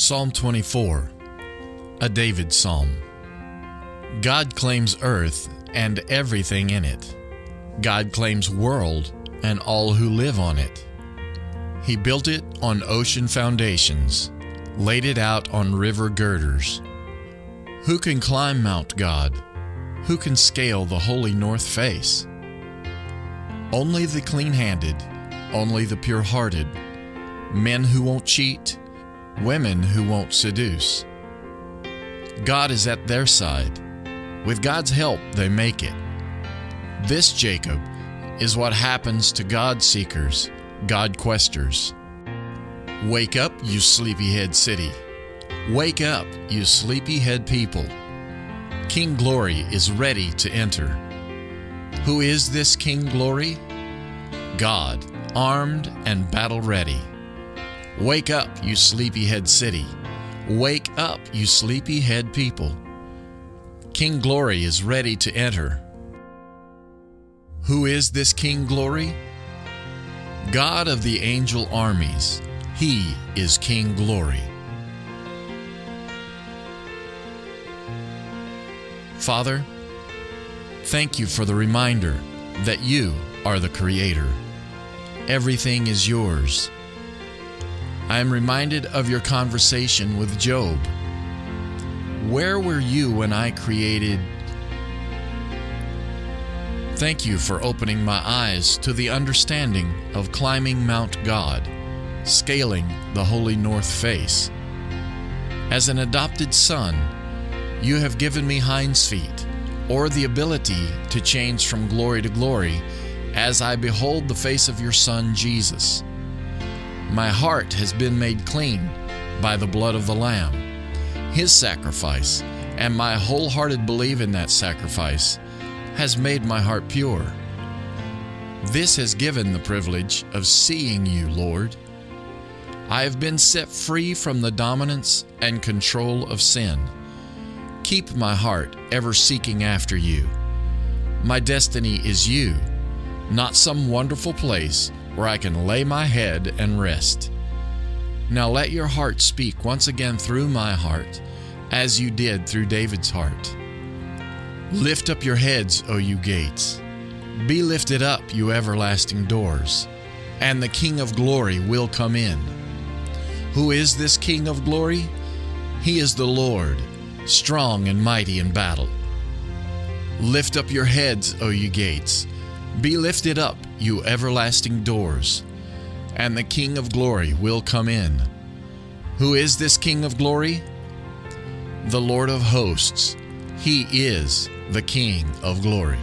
Psalm 24, a David Psalm. God claims earth and everything in it. God claims world and all who live on it. He built it on ocean foundations, laid it out on river girders. Who can climb Mount God? Who can scale the holy north face? Only the clean handed, only the pure hearted, men who won't cheat, women who won't seduce. God is at their side. With God's help, they make it. This, Jacob, is what happens to God seekers, God questers. Wake up, you sleepyhead city. Wake up, you sleepyhead people. King Glory is ready to enter. Who is this King Glory? God, armed and battle ready. Wake up, you sleepyhead city. Wake up, you sleepyhead people. King Glory is ready to enter. Who is this King Glory? God of the angel armies. He is King Glory. Father, thank you for the reminder that you are the Creator. Everything is yours. I am reminded of your conversation with Job. Where were you when I created? Thank you for opening my eyes to the understanding of climbing Mount God, scaling the holy north face. As an adopted son, you have given me hinds feet, or the ability to change from glory to glory as I behold the face of your Son Jesus. My heart has been made clean by the blood of the Lamb, His sacrifice, and my wholehearted belief in that sacrifice has made my heart pure. This has given the privilege of seeing you, Lord. I have been set free from the dominance and control of sin. Keep my heart ever seeking after you. My destiny is you not some wonderful place where I can lay my head and rest. Now let your heart speak once again through my heart, as you did through David's heart. Lift up your heads, O you gates. Be lifted up, you everlasting doors, and the King of glory will come in. Who is this King of glory? He is the Lord, strong and mighty in battle. Lift up your heads, O you gates be lifted up, you everlasting doors, and the King of glory will come in. Who is this King of glory? The Lord of hosts. He is the King of glory.